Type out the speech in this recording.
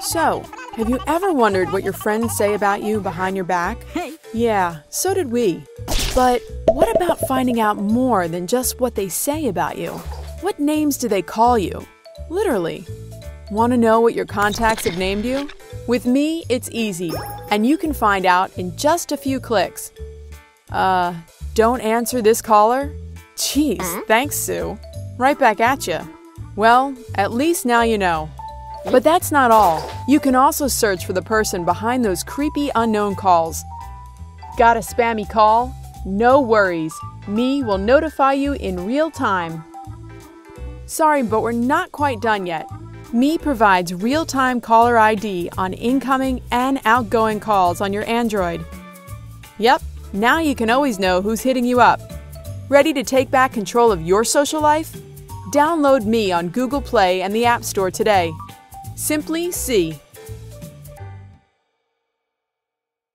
So, have you ever wondered what your friends say about you behind your back? Yeah, so did we. But what about finding out more than just what they say about you? What names do they call you? Literally. Want to know what your contacts have named you? With me, it's easy, and you can find out in just a few clicks. Uh, don't answer this caller? Jeez, thanks, Sue. Right back at you. Well, at least now you know. But that's not all. You can also search for the person behind those creepy unknown calls. Got a spammy call? No worries. Me will notify you in real time. Sorry, but we're not quite done yet. Me provides real time caller ID on incoming and outgoing calls on your Android. Yep, now you can always know who's hitting you up. Ready to take back control of your social life? Download Me on Google Play and the App Store today. Simply See.